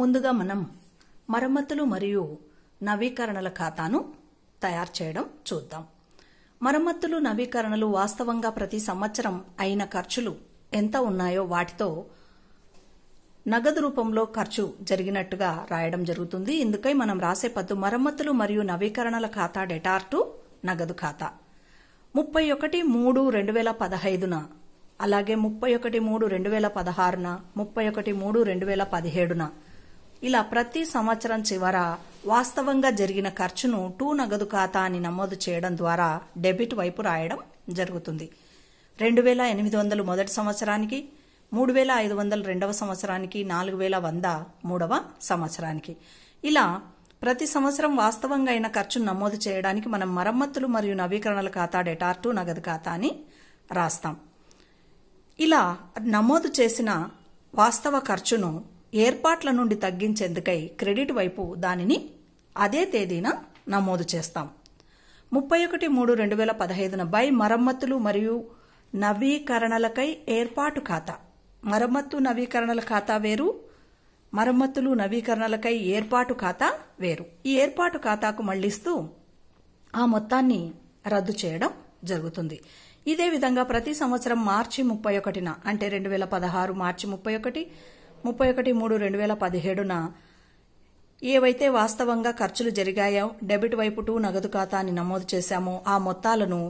ముందుగా మనం మరమ్మతులు మరియు నవీకరణల ఖాతాను తయారు చేయడం చూద్దాం. మరమ్మతులు నవీకరణలు వాస్తవంగా ప్రతి సంవత్సరం అయిన ఖర్చులు ఎంత ఉన్నాయో వాటితో నగదు రూపంలో ఖర్చు జరిగినట్టుగా రాయడం జరుగుతుంది. ఇందుకై మనం రాసే పద్దు మరమ్మతులు మరియు నవీకరణల ఖాతా డెటార్ టు నగదు ఖాతా. ముప్పై ఒకటి మూడు రెండు వేల పదహైదున అలాగే ముప్పై ఒకటి మూడు రెండు వేల పదహారున ముప్పై ఒకటి మూడు రెండు వేల పదిహేడున ఇలా ప్రతి సంవత్సరం చివర వాస్తవంగా జరిగిన ఖర్చును టూ నగదు ఖాతా అని నమోదు చేయడం ద్వారా డెబిట్ వైపు రాయడం జరుగుతుంది. రెండు వేల ఎనిమిది వందలు మొదటి సంవత్సరానికి మూడు వేల ఐదు వందలు రెండవ సంవత్సరానికి నాలుగు వేల వంద మూడవ సంవత్సరానికి. ఇలా ప్రతి సంవత్సరం వాస్తవంగా అయిన ఖర్చును నమోదు చేయడానికి మనం మరమ్మతులు మరియు నవీకరణల ఖాతా డెటార్ టు నగదు ఖాతా అని రాస్తాం. ఇలా నమోదు చేసిన వాస్తవ ఖర్చును ఏర్పాట్ల నుండి తగ్గించేందుకై క్రెడిట్ వైపు దానిని అదే తేదీన నమోదు చేస్తాం. ముప్పై ఒకటి మూడు రెండు వేల పదహైదున బై మరమ్మతులు మరియు నవీకరణలకై ఏర్పాటు ఖాతా. మరమ్మత్తు నవీకరణల ఖాతా వేరు మరమ్మతులు నవీకరణలకై ఏర్పాటు ఖాతా వేరు. ఈ ఏర్పాటు ఖాతాకు మళ్ళిస్తూ ఆ మొత్తాన్ని రద్దు చేయడం జరుగుతుంది. ఇదే విధంగా ప్రతి సంవత్సరం మార్చి ముప్పై ఒకటిన అంటే రెండు వేల పదహారు మార్చి ముప్పై ఒకటి ముప్పై ఒకటి మూడు రెండు వేల పదిహేడున ఏవైతే వాస్తవంగా ఖర్చులు జరిగాయో డెబిట్ వైపు టూ నగదు ఖాతాని నమోదు చేశామో ఆ మొత్తాలను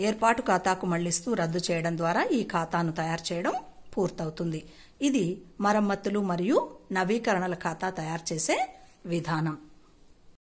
ఏర్పాటు ఖాతాకు మళ్ళిస్తూ రద్దు చేయడం ద్వారా ఈ ఖాతాను తయారు చేయడం పూర్తవుతుంది. ఇది మరమ్మతులు మరియు నవీకరణల ఖాతా తయారు చేసే విధానం.